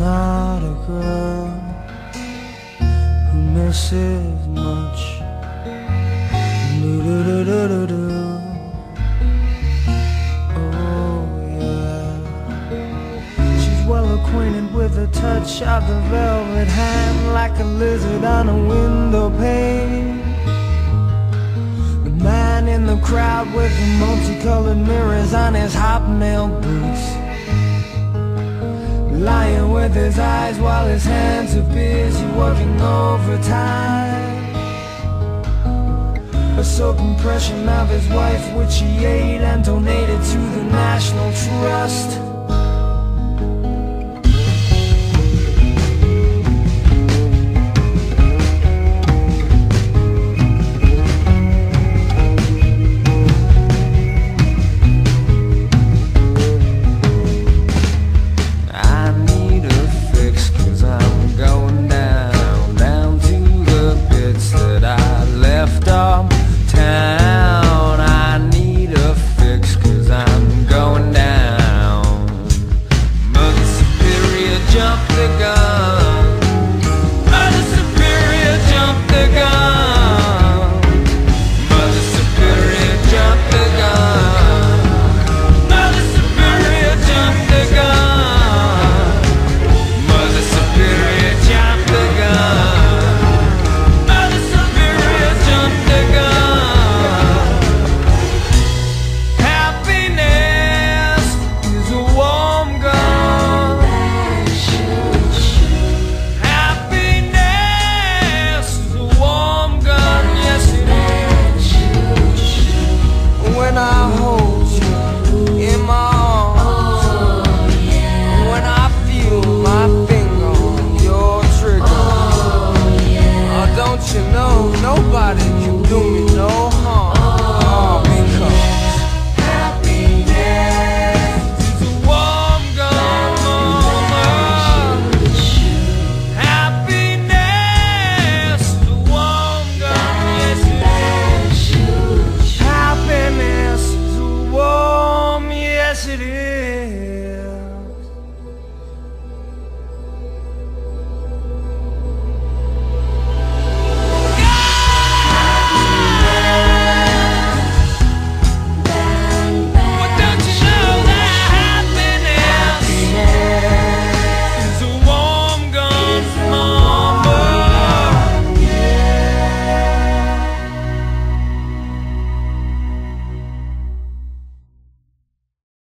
not a girl who misses much. Do -do -do -do -do -do. Oh yeah, she's well acquainted with the touch of the velvet hand, like a lizard on a window pane. The man in the crowd with the multicolored mirrors on his hobnail boots. With his eyes while his hands are busy working overtime. A soap impression of his wife which he ate and donated to the National Trust. time. to know nobody can do me no